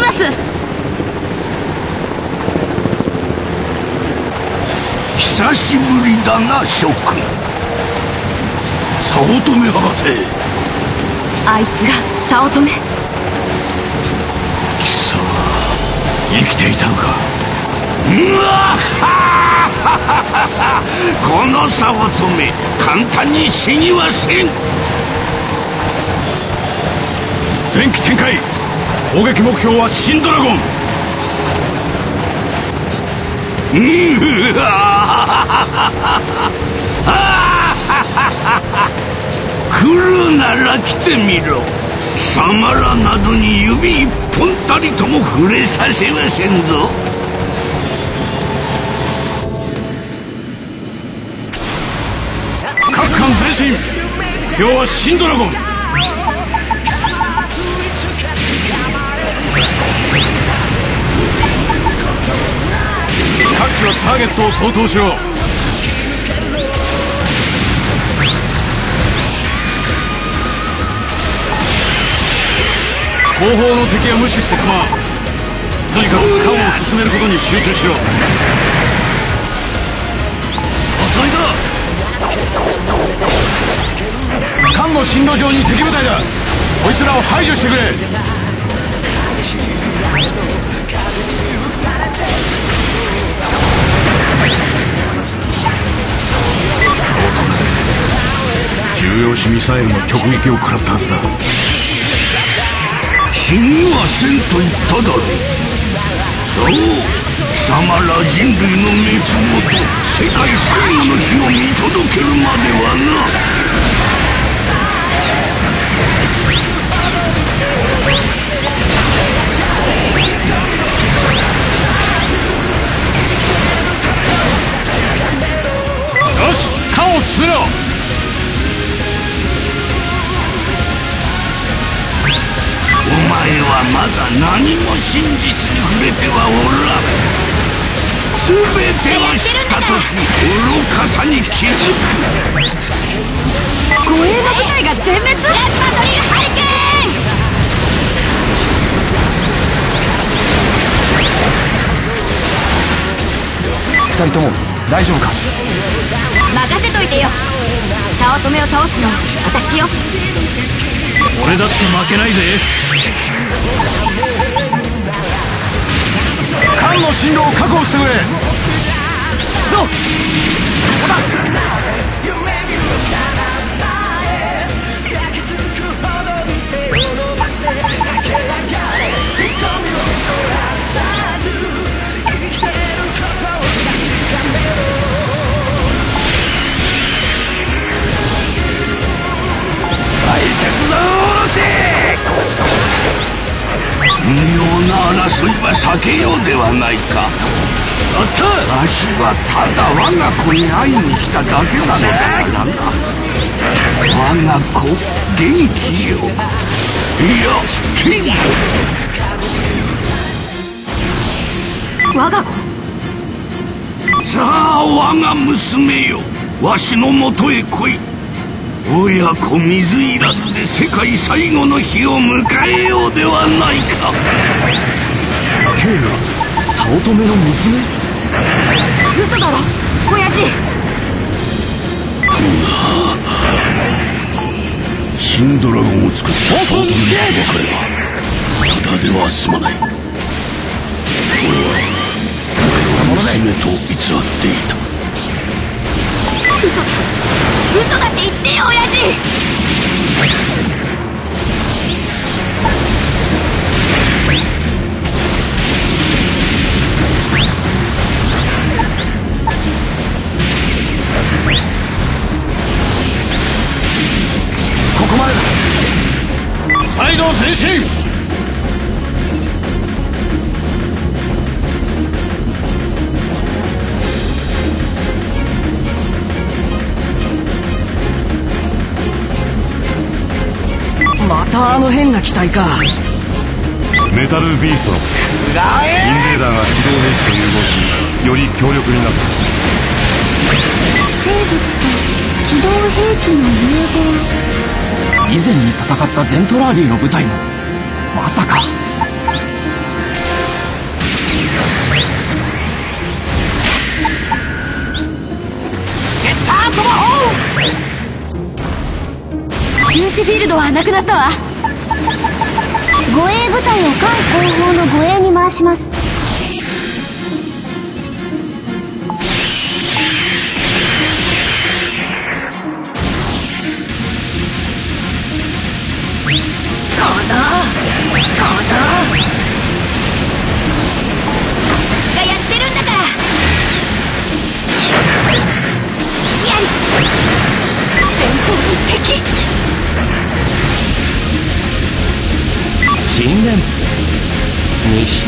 ます。久しぶりだな諸君早乙女博士。あいつが早乙女。貴様生きていたのか。うわこの早乙女簡単に死にはせん前期展開。攻撃目標は新ドラゴン。うわ来るなら来てみろ。サマラなどに指一本たりとも触れさせませんぞ。各艦前進。目標は新ドラゴン。機はターゲットを相当しろ。後方の敵は無視して構わん。とにかく艦を進めることに集中しろ。遅いぞ。艦の進路上に敵部隊だ。こいつらを排除してくれしミサイルの直撃を食らったはずだ。死にはせんと言っただろう。そう貴様ら人類の滅亡はまだ何も真実に触れてはおらん全てを知った時愚かさに気づく護衛の部隊が全滅レッドドリルハリケーン二人とも大丈夫か？任せといてよ。早乙女を倒すのは私よ。俺だって負けないぜの進路を確保してくれ。そう争いは避けようではないか。わしはただ我が子に会いに来ただけなのだからな我が子元気よ。いや剣よ我が子さあ我が娘よ。わしのもとへ来い。親子水入らずで世界最後の日を迎えようではないか。乙女の娘？嘘だろ。親父。新ドラゴンを作った早乙女に殺さればただでは。済まない俺は俺の娘と偽っ機体か。メタルビーストのインベーダーが機動兵器と融合しより強力になった。生物と機動兵器の融合。以前に戦ったゼントラーディの部隊もまさか。ゲッタートマホー粒子フィールドはなくなったわ護衛部隊を艦後方の護衛に回します。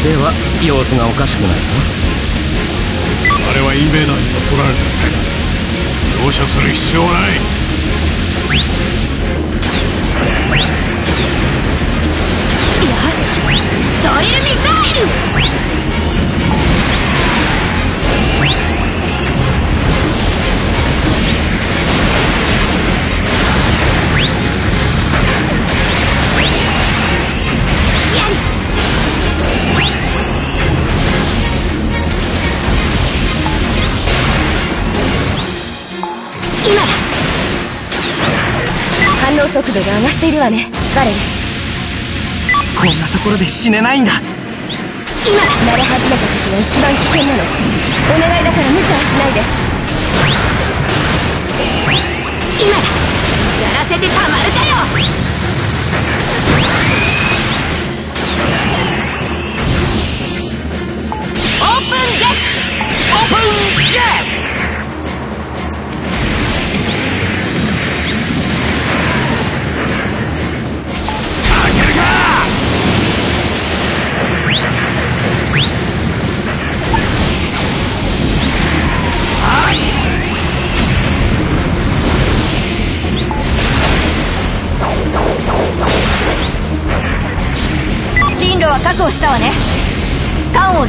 にしては様子がおかしくないあれはインベーダーにと取られた機体だ。容赦する必要はない。よし度が上がっているわね。ガレルこんなところで死ねないんだ。今だ慣れ始めた時が一番危険なの。お願いだから無茶はしないで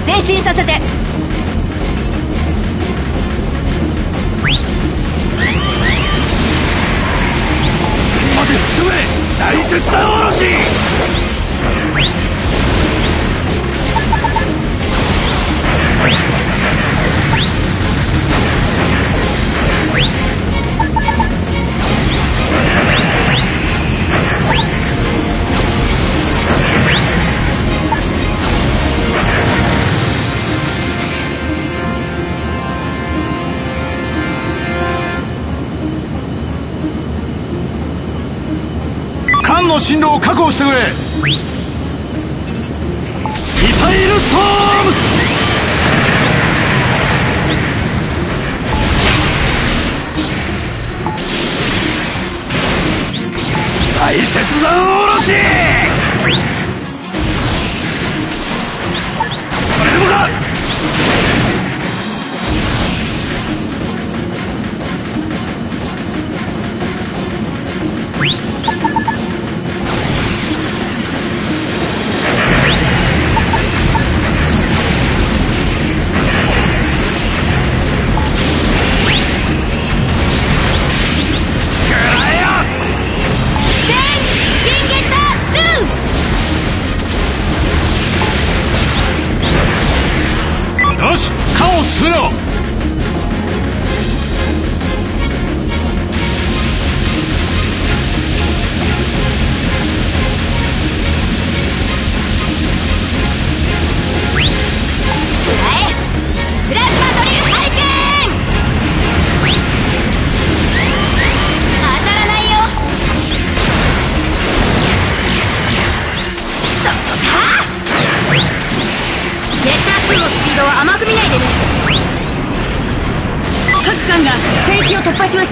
前進させて。待て止め大切さおろし艦の進路を確保してくれ。ミサイルストーム大切山おろし。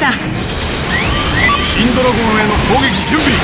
ました新ドラゴンへの攻撃準備。